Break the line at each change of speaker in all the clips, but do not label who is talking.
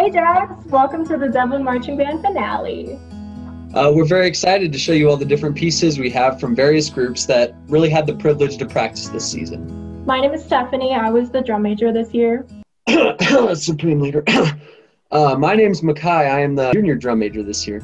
Hey Jax, welcome to the D'Evelyn Marching Band finale.
Uh, we're very excited to show you all the different pieces we have from various groups that really had the privilege to practice this season.
My name is Stephanie. I was the drum major this year.
Supreme Leader. uh, my name's Makai. I am the junior drum major this year.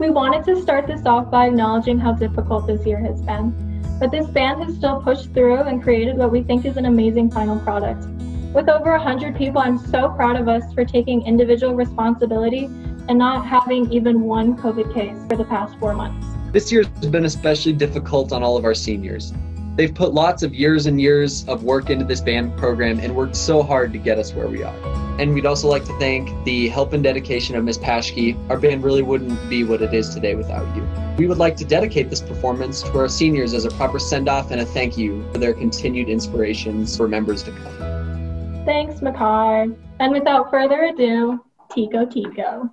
We wanted to start this off by acknowledging how difficult this year has been. But this band has still pushed through and created what we think is an amazing final product. With over 100 people, I'm so proud of us for taking individual responsibility and not having even one COVID case for the past four months.
This year has been especially difficult on all of our seniors. They've put lots of years and years of work into this band program and worked so hard to get us where we are. And we'd also like to thank the help and dedication of Ms. Paschke. Our band really wouldn't be what it is today without you. We would like to dedicate this performance to our seniors as a proper send off and a thank you for their continued inspirations for members to come.
Thanks, Makar. And without further ado, Tico Tico.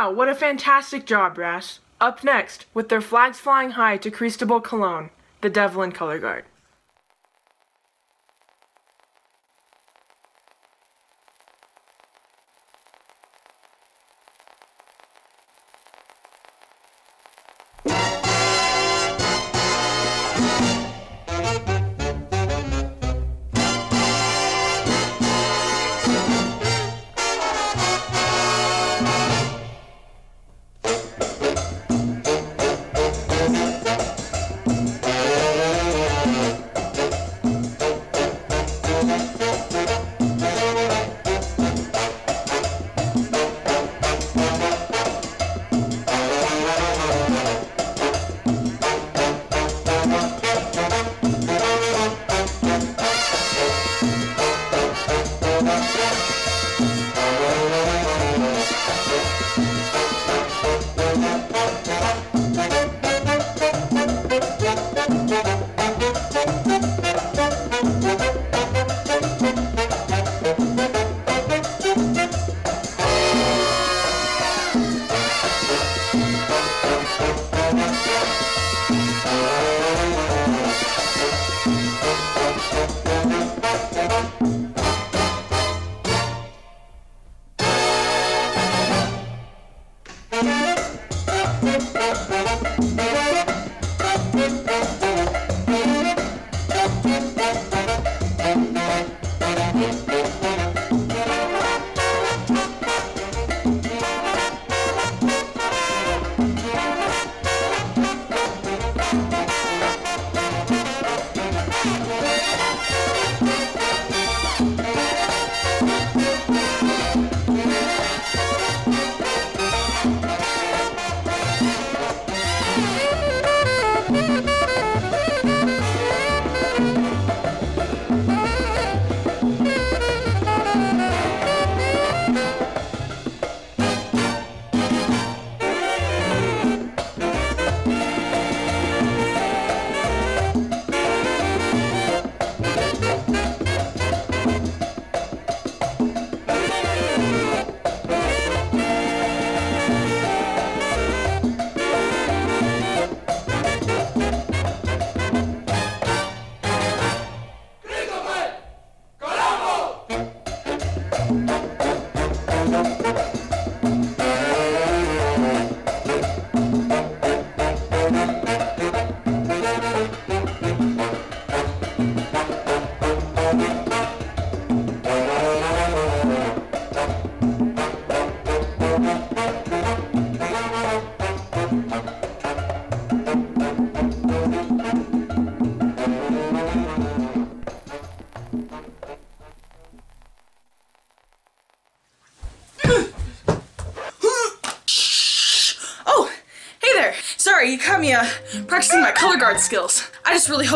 Wow, what a fantastic job, Brass. Up next, with their flags flying high to Cristobal Colon, the D'Evelyn Color Guard.
Oh,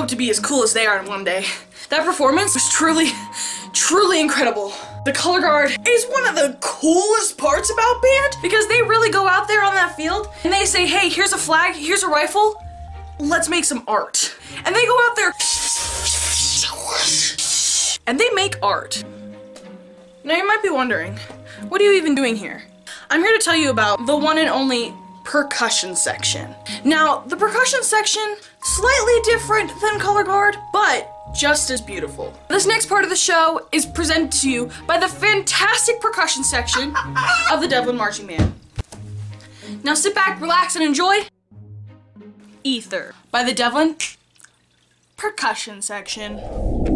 hope to be as cool as they are in one day. That performance was truly, truly incredible. The color guard is one of the coolest parts about band because they really go out there on that field and they say, hey, here's a flag, here's a rifle, let's make some art. And they go out there and they make art. Now you might be wondering, what are you even doing here? I'm here to tell you about the one and only percussion section. Now, the percussion section, slightly different than color guard, but just as beautiful. This next part of the show is presented to you by the fantastic percussion section of the D'Evelyn Marching Band. Now sit back, relax, and enjoy Aether by the D'Evelyn percussion section.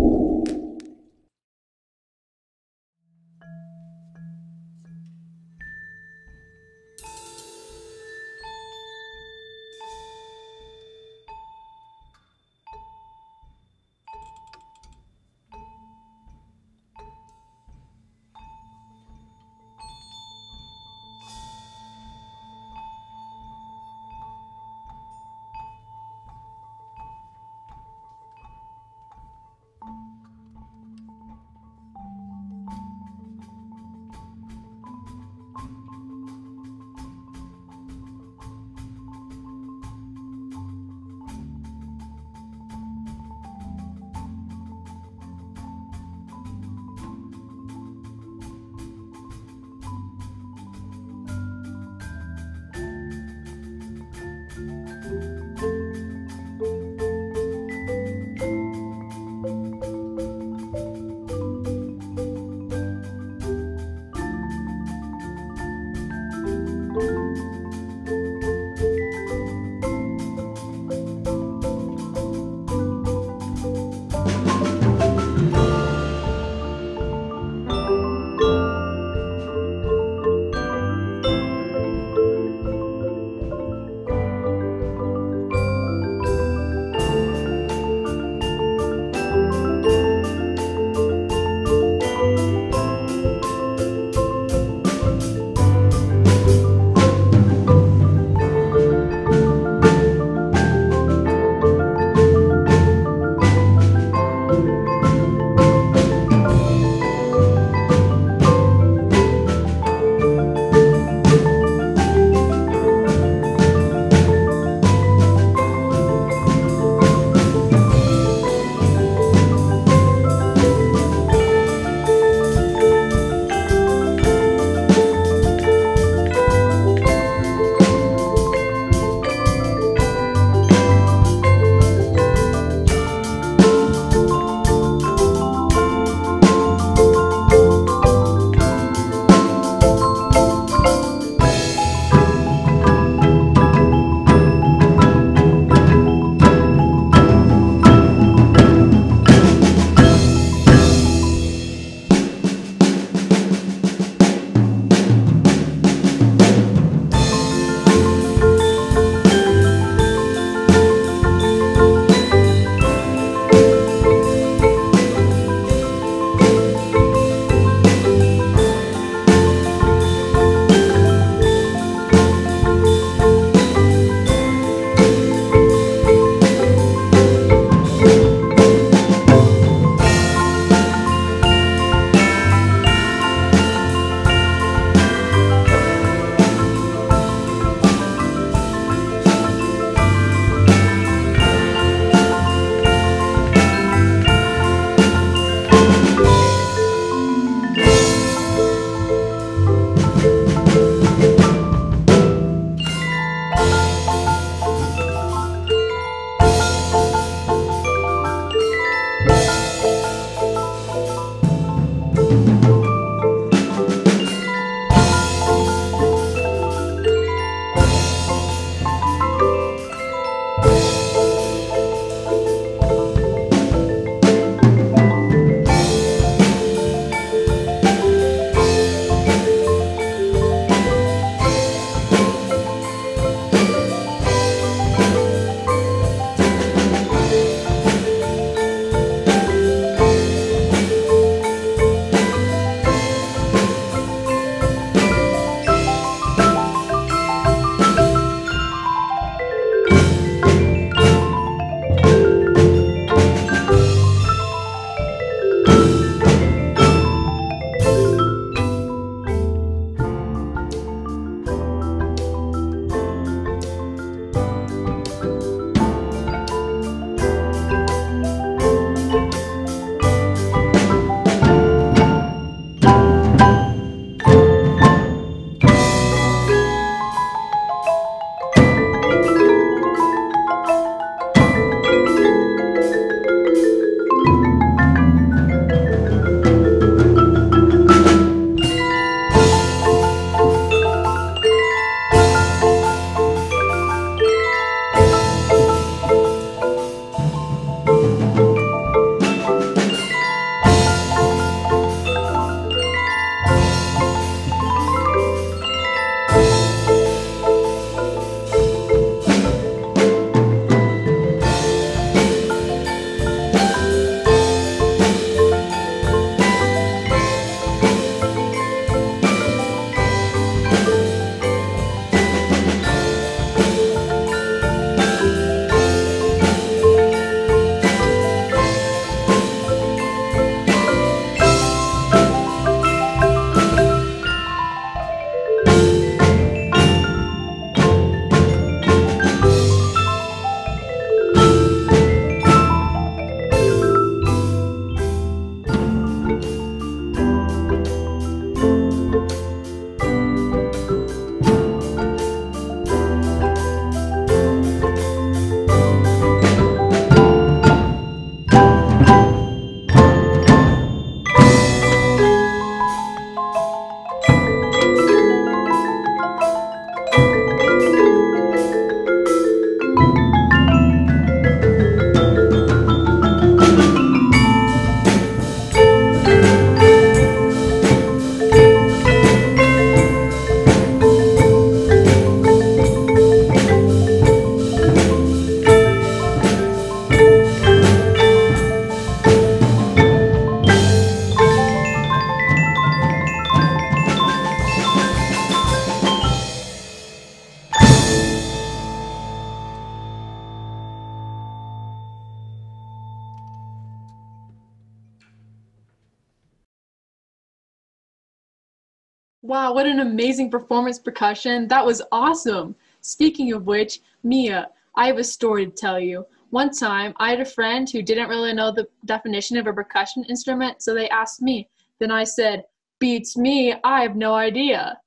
Wow, what an amazing performance percussion. That was awesome. Speaking of which, Mia, I have a story to tell you. One time, I had a friend who didn't really know the definition of a percussion instrument, so they asked me. Then I said, Beats me, I have no idea.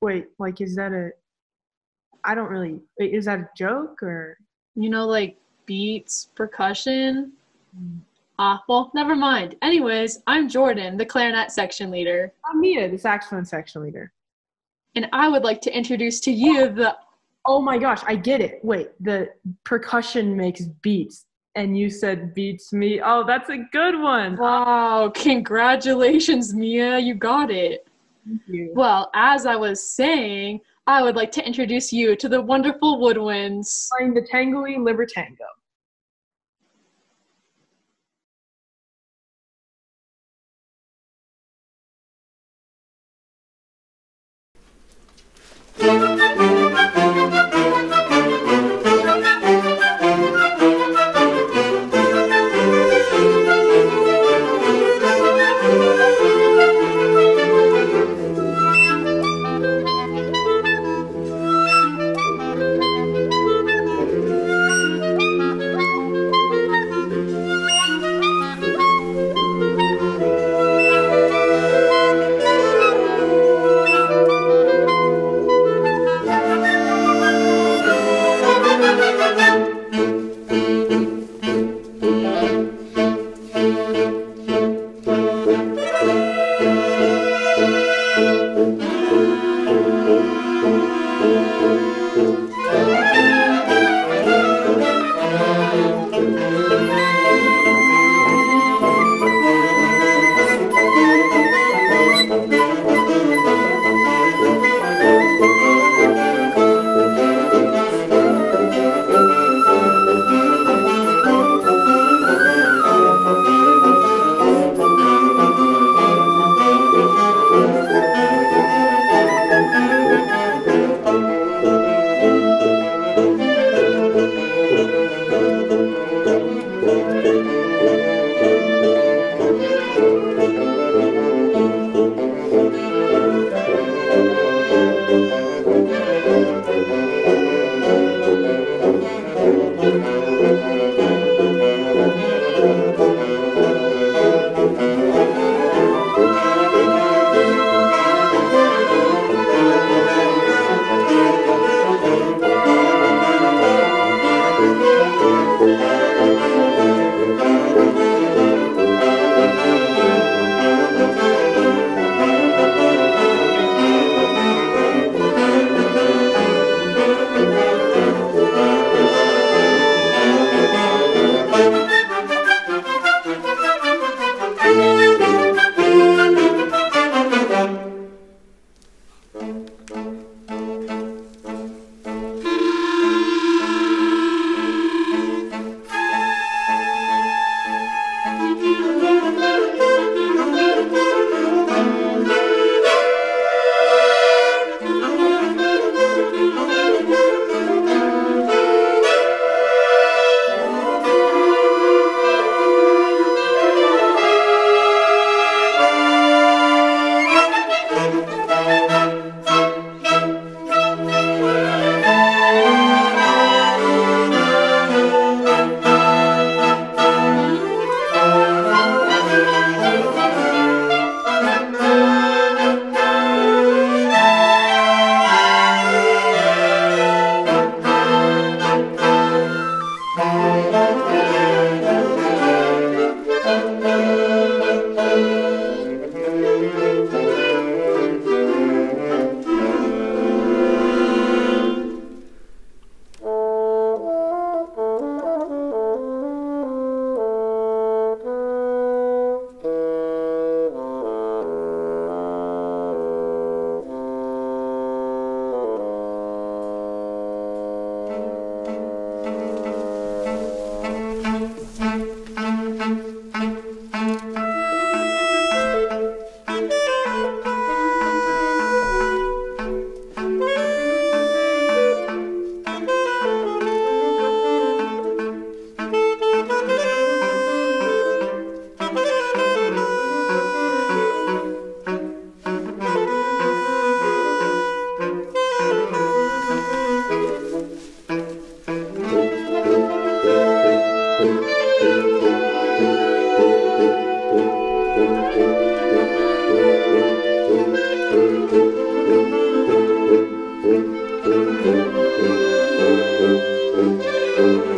Wait, like, is that a. I don't really. Wait, is that a joke or.
You know, like beats, percussion. Hmm. Ah, well, never mind. Anyways, I'm Jordan, the clarinet section leader,
I'm Mia, the saxophone section leader.
and I would like to introduce to you the.
Oh my gosh, I get it. Wait, the percussion makes beats, and you said beats me. Oh, that's a good one.
Wow, congratulations, Mia, you got it.
Thank you.
Well, as I was saying, I would like to introduce you to the wonderful woodwinds.
Playing the Tangui Libertango.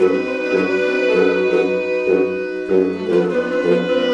Thank you.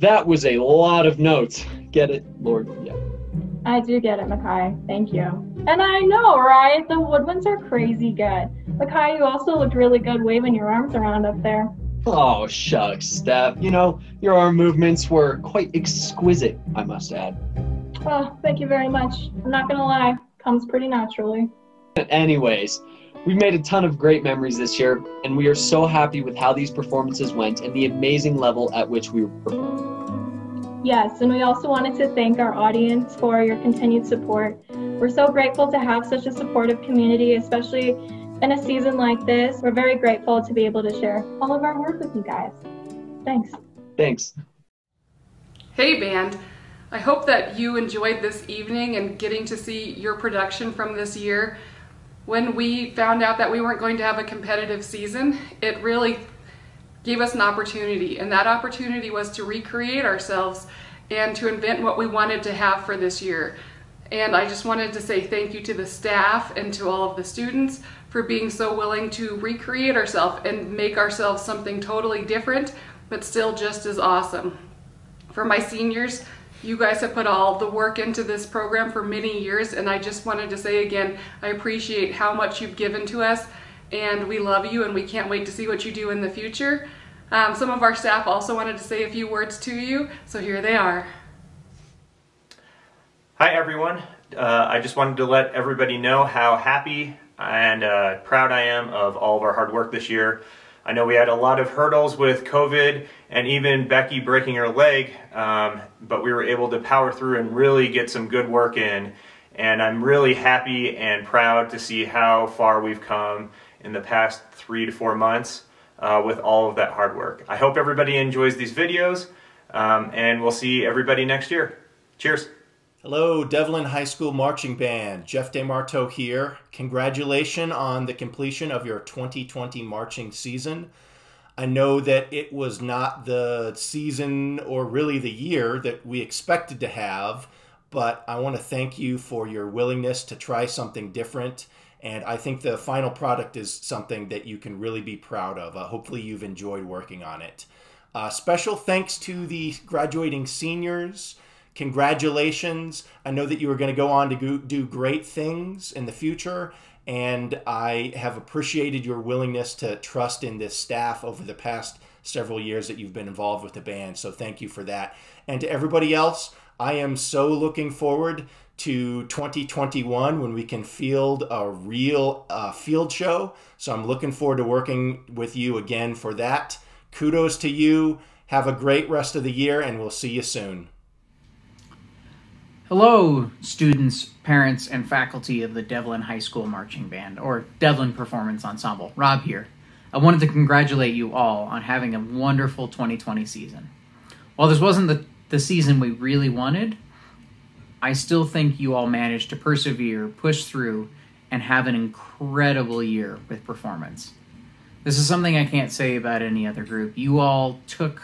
That was a lot of notes. Get it, Lord? Yeah.
I do get it, Makai. Thank you. And I know, right? The woodwinds are crazy good. Makai, you also looked really good waving your arms around up there.
Oh, shucks, Steph. You know, your arm movements were quite exquisite, I must add.
Oh, thank you very much. I'm not gonna lie, comes pretty naturally.
Anyways, we've made a ton of great memories this year, and we are so happy with how these performances went and the amazing level at which we performed.
Yes, and we also wanted to thank our audience for your continued support. We're so grateful to have such a supportive community, especially in a season like this. We're very grateful to be able to share all of our work with you guys. Thanks.
Thanks.
Hey, band. I hope that you enjoyed this evening and getting to see your production from this year. When we found out that we weren't going to have a competitive season, it really gave us an opportunity, and that opportunity was to recreate ourselves and to invent what we wanted to have for this year. And I just wanted to say thank you to the staff and to all of the students for being so willing to recreate ourselves and make ourselves something totally different, but still just as awesome. For my seniors, you guys have put all the work into this program for many years, and I just wanted to say again, I appreciate how much you've given to us, and we love you, and we can't wait to see what you do in the future. Um, some of our staff also wanted to say a few words to you, so here they are.
Hi everyone. Uh, I just wanted to let everybody know how happy and uh, proud I am of all of our hard work this year. I know we had a lot of hurdles with COVID and even Becky breaking her leg, um, but we were able to power through and really get some good work in. And I'm really happy and proud to see how far we've come in the past three to four months uh, with all of that hard work. I hope everybody enjoys these videos, um, and we'll see everybody next year. Cheers.
Hello, D'Evelyn High School Marching Band. Jeff DeMarteau here. Congratulations on the completion of your 2020 marching season. I know that it was not the season or really the year that we expected to have, but I want to thank you for your willingness to try something different. And I think the final product is something that you can really be proud of. Uh, hopefully, you've enjoyed working on it. Uh, special thanks to the graduating seniors congratulations. I know that you are going to go on to do great things in the future, and I have appreciated your willingness to trust in this staff over the past several years that you've been involved with the band. So thank you for that. And to everybody else, I am so looking forward to 2021 when we can field a real uh, field show. So I'm looking forward to working with you again for that. Kudos to you. Have a great rest of the year, and we'll see you soon.
Hello, students, parents, and faculty of the D'Evelyn High School Marching Band, or D'Evelyn Performance Ensemble. Rob here. I wanted to congratulate you all on having a wonderful 2020 season. While this wasn't the, the season we really wanted, I still think you all managed to persevere, push through, and have an incredible year with performance. This is something I can't say about any other group. You all took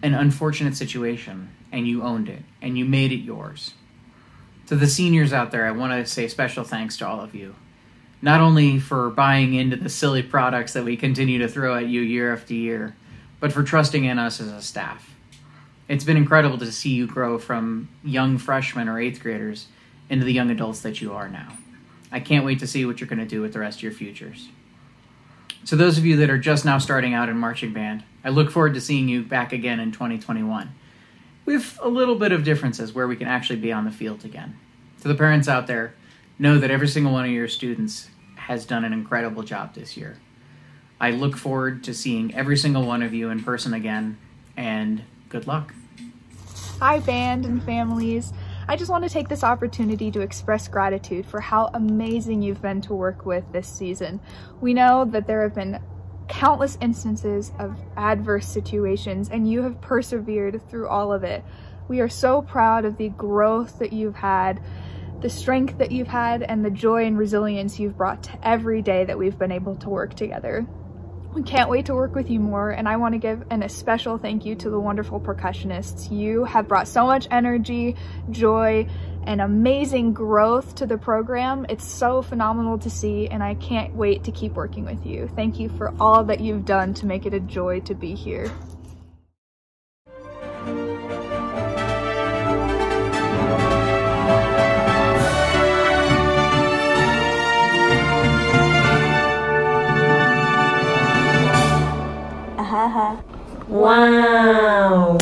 an unfortunate situation and you owned it and you made it yours. To the seniors out there, I want to say special thanks to all of you. Not only for buying into the silly products that we continue to throw at you year after year, but for trusting in us as a staff. It's been incredible to see you grow from young freshmen or eighth graders into the young adults that you are now. I can't wait to see what you're going to do with the rest of your futures. To those of you that are just now starting out in marching band, I look forward to seeing you back again in 2021. Have a little bit of differences where we can actually be on the field again. To the parents out there, know that every single one of your students has done an incredible job this year. I look forward to seeing every single one of you in person again, and good luck.
Hi, band and families. I just want to take this opportunity to express gratitude for how amazing you've been to work with this season. We know that there have been countless instances of adverse situations and you have persevered through all of it. We are so proud of the growth that you've had, the strength that you've had, and the joy and resilience you've brought to every day that we've been able to work together. We can't wait to work with you more, and I want to give an especial thank you to the wonderful percussionists. You have brought so much energy, joy, and amazing growth to the program. It's so phenomenal to see, and I can't wait to keep working with you. Thank you for all that you've done to make it a joy to be here. Wow.